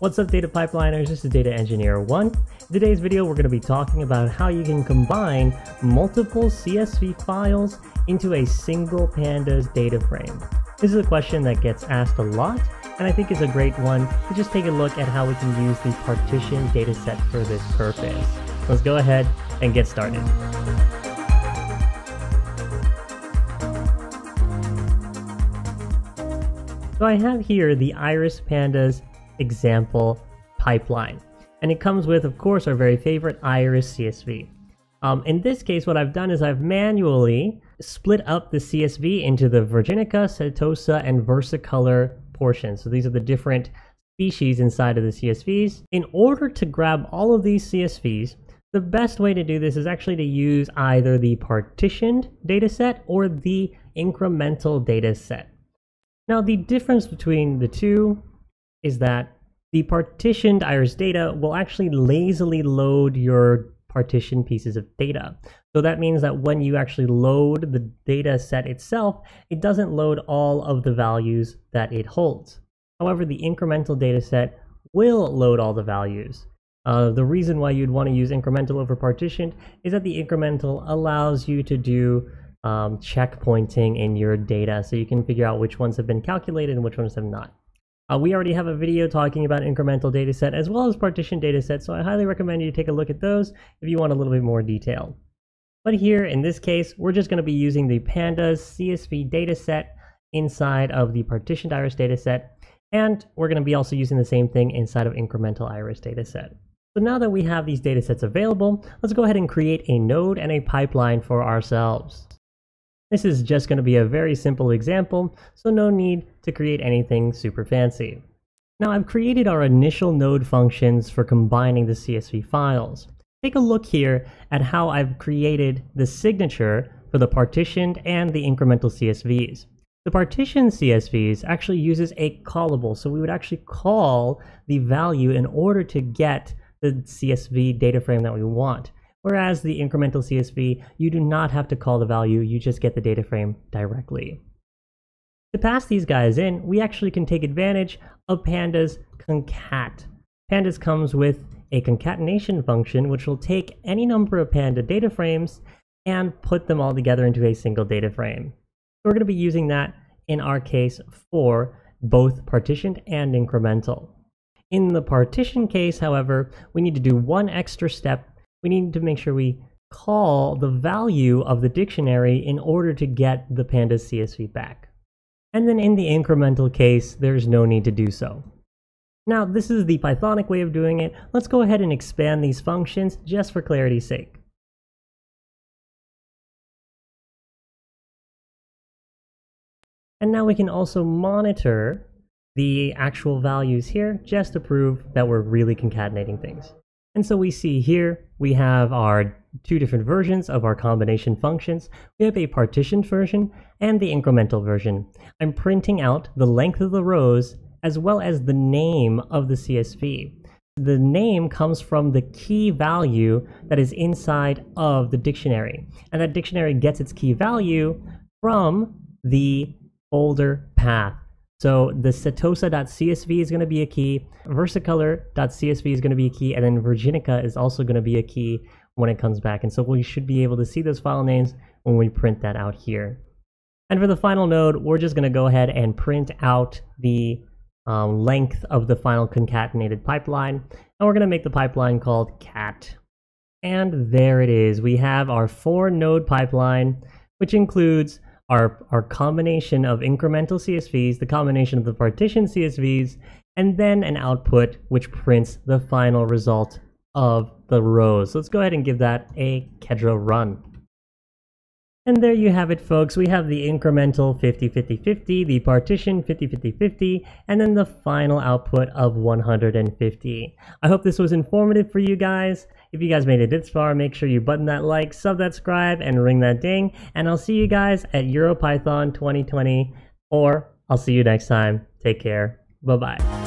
What's up data pipeliners, this is Data Engineer 1. In today's video we're going to be talking about how you can combine multiple CSV files into a single pandas data frame. This is a question that gets asked a lot and I think is a great one to just take a look at how we can use the partition dataset for this purpose. Let's go ahead and get started. So I have here the Iris Pandas example pipeline. And it comes with, of course, our very favorite Iris CSV. Um, in this case, what I've done is I've manually split up the CSV into the Virginica, Setosa, and Versicolor portions. So these are the different species inside of the CSVs. In order to grab all of these CSVs, the best way to do this is actually to use either the partitioned dataset or the incremental dataset. Now the difference between the two is that the partitioned iris data will actually lazily load your partition pieces of data. So that means that when you actually load the data set itself, it doesn't load all of the values that it holds. However, the incremental data set will load all the values. Uh, the reason why you'd want to use incremental over partitioned is that the incremental allows you to do um, checkpointing in your data so you can figure out which ones have been calculated and which ones have not. Uh, we already have a video talking about incremental dataset as well as partition dataset, so I highly recommend you take a look at those if you want a little bit more detail. But here, in this case, we're just going to be using the pandas CSV dataset inside of the partitioned iris dataset, and we're going to be also using the same thing inside of incremental iris dataset. So now that we have these datasets available, let's go ahead and create a node and a pipeline for ourselves. This is just going to be a very simple example, so no need to create anything super fancy. Now I've created our initial node functions for combining the CSV files. Take a look here at how I've created the signature for the partitioned and the incremental CSVs. The partitioned CSVs actually uses a callable, so we would actually call the value in order to get the CSV data frame that we want. Whereas the incremental CSV, you do not have to call the value, you just get the data frame directly. To pass these guys in, we actually can take advantage of Pandas concat. Pandas comes with a concatenation function which will take any number of Panda data frames and put them all together into a single data frame. So we're going to be using that in our case for both partitioned and incremental. In the partition case, however, we need to do one extra step we need to make sure we call the value of the dictionary in order to get the pandas CSV back. And then in the incremental case, there's no need to do so. Now, this is the Pythonic way of doing it. Let's go ahead and expand these functions just for clarity's sake. And now we can also monitor the actual values here just to prove that we're really concatenating things. And so we see here, we have our two different versions of our combination functions. We have a partitioned version and the incremental version. I'm printing out the length of the rows as well as the name of the CSV. The name comes from the key value that is inside of the dictionary. And that dictionary gets its key value from the folder path. So the setosa.csv is going to be a key, versicolor.csv is going to be a key, and then virginica is also going to be a key when it comes back. And so we should be able to see those file names when we print that out here. And for the final node, we're just going to go ahead and print out the um, length of the final concatenated pipeline. And we're going to make the pipeline called cat. And there it is. We have our four node pipeline, which includes our, our combination of incremental CSVs, the combination of the partition CSVs, and then an output which prints the final result of the rows. So let's go ahead and give that a Kedro run. And there you have it, folks. We have the incremental 50-50-50, the partition 50-50-50, and then the final output of 150. I hope this was informative for you guys. If you guys made it this far, make sure you button that like, sub that subscribe, and ring that ding. And I'll see you guys at EuroPython 2020, or I'll see you next time. Take care. Bye-bye.